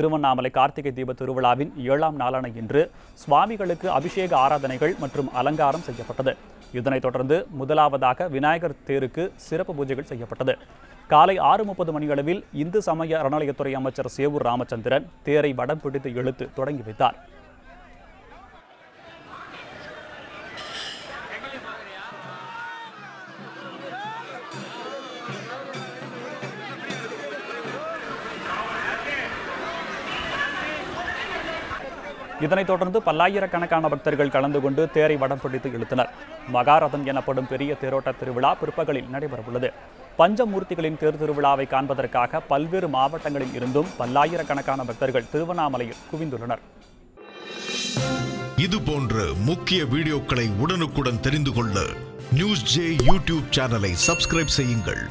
திருவண்ணாமலை கார்த்திகை தீப திருவிழாவின் ஏழாம் நாளான இன்று சுவாமிகளுக்கு அபிஷேக ஆராதனைகள் மற்றும் அலங்காரம் செய்யப்பட்டது. இதனைத் தொடர்ந்து முதலாவதாக விநாயகர் தேருக்கு சிறப்பு பூஜைகள் செய்யப்பட்டது. காலை ஆறு முப்பது மணியளவில் இந்து சமய அறநிலையத்துறை அமைச்சர் சேவூர் ராமச்சந்திரன் தேரை வடம் பிடித்து இழுத்து தொடங்கி வைத்தார். இதனைத் தொடர்ந்து பல்லாயிரக்கணக்கான பக்தர்கள் கலந்து கொண்டு தேரை வடம் பிடித்து இழுத்தனர். மகாரதம் எனப்படும் பெரிய தேரோட்ட திருவிழா பிற்பகலில் நடைபெறவுள்ளது. பஞ்சமூர்த்திகளின் தேர் திருவிழாவை காண்பதற்காக பல்வேறு மாவட்டங்களில் இருந்தும் பல்லாயிரக்கணக்கான பக்தர்கள் திருவண்ணாமலையில் குவிந்துள்ளனர். இது போன்ற முக்கிய வீடியோக்களை உடனுக்குடன் தெரிந்து கொள்ள நியூஸ் ஜே யூடியூப் சேனலை சப்ஸ்கிரைப் செய்யுங்கள்.